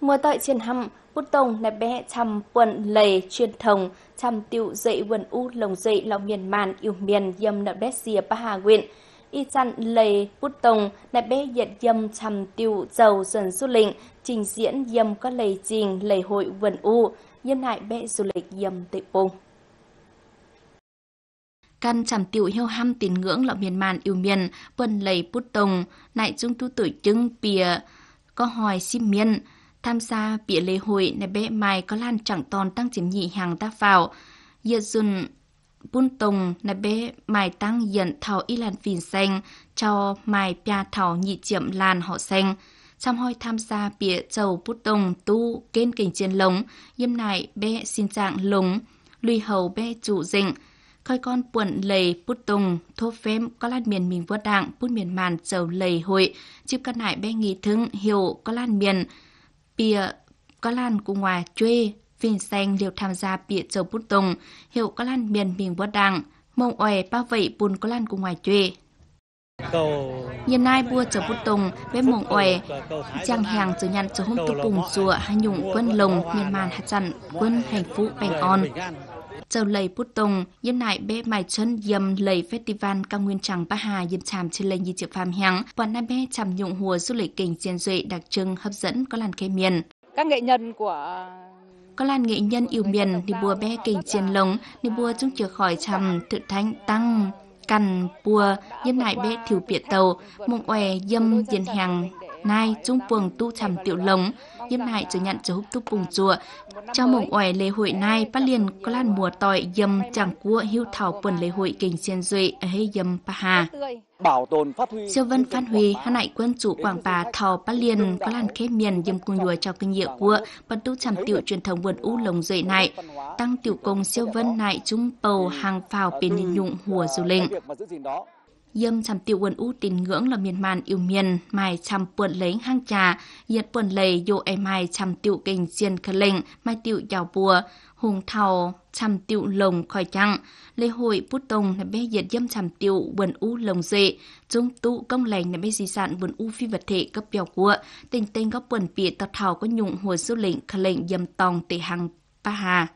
mưa tại trên hầm, bút tông nè bé chăm quần lề truyền thống chăm tiêu dậy quần u lồng dậy lòng miền màn yêu miền dâm nợ bé xìa ba hà nguyện y chăn lề bút tông nè bé dệt dâm chăm tiêu dầu dần du lịch, trình diễn dâm có lề trình lề hội quần u, nhân hại bé du lịch dâm tệ bông căn chằm tiểu hiêu ham tín ngưỡng lọ miền màn yêu miền quần lầy bút tông, nại trung tu tuổi chứng bìa, có hỏi sim miên tham gia bịa lễ hội này bé mai có lan chẳng toàn tăng chiếm nhị hàng ta vào. Giờ dùn bún tùng này bé mai tăng nhận thảo y lan phìn xanh, cho mai pia thảo nhị chiếm lan họ xanh. Chăm hoi tham gia bịa chầu bút tùng tu kênh kình chiến lống yếm này bé xin trạng lống lùi hầu bé chủ dịnh khơi con buồn lầy bút tùng, thô phém có lan miền mình vớt đảng bút miền màn chầu lầy hội. Chip căn nại bé nghi thương hiểu có lan miền bìa có lan của ngoài chuê viên xanh liều tham gia bịa dầu bút tùng. Hiệu có lan miền miền bất đẳng mông oè bao vậy, bùn có lan của ngoài chuê Nhân nay bua chờ bút tùng với mộng oè Chàng hàng dự nhận cho hôm tu cùng, chùa Hai nhung, quân lồng, miền màn hạt chặn quân hành phụ bành on. Châu lầy bút tùng, yếm nại bé mài chân yếm lầy festival cao nguyên trắng ba hà yếm chàm trên lệnh như triệu phàm h향. Quán nam bé chằm nhụng hùa du lịch cảnh diên duệ đặc trưng hấp dẫn có làn cây miền. Các nghệ nhân của có làn nghệ nhân yêu miền đi bùa bé cảnh chiên lồng đi bùa chúng chưa khỏi chằm tự thánh tăng cằn bùa yếm nại bé thiểu bịa tàu mộng oè yếm diên hàng nai trung buồng tu chằm tiểu lồng yếm nại cho nhận cho hút tu bùng chùa trong mộng oải lễ hội này, bắt liền có lan mùa tỏi dầm chẳng cua hưu thảo quần lễ hội kinh xuyên duy ở hay dầm pa hà. Bảo tồn phát huy. Siêu vân phan huy, hà nại quân chủ quảng bà thảo bắt liền có lan khế miền dầm cung đùa cho kinh nghiệm của bắt tu chằm tiểu truyền thống vườn u lồng duệ này. Tăng tiểu công siêu vân này trung bầu hàng phào bên nhụng hùa du lịch dâm chăm tiêu quân ú tin ngưỡng là miền màn yêu miền, mai chăm buồn lấy hang trà, yết buồn lấy dô em mai chăm tiêu kinh xiên khờ lệnh, mai tiêu giàu bùa, hùng thầu chăm tiêu lồng khỏi chăng. Lễ hội bút tông là bé yết dâm chăm tiêu quân ú lồng dệ, chúng tụ công lành là bé di sản quân ú phi vật thể cấp biểu của, tình tình góp quần bị tập thảo có nhụng hồi du lệnh khờ lệnh dâm tòng tệ hàng pa hà.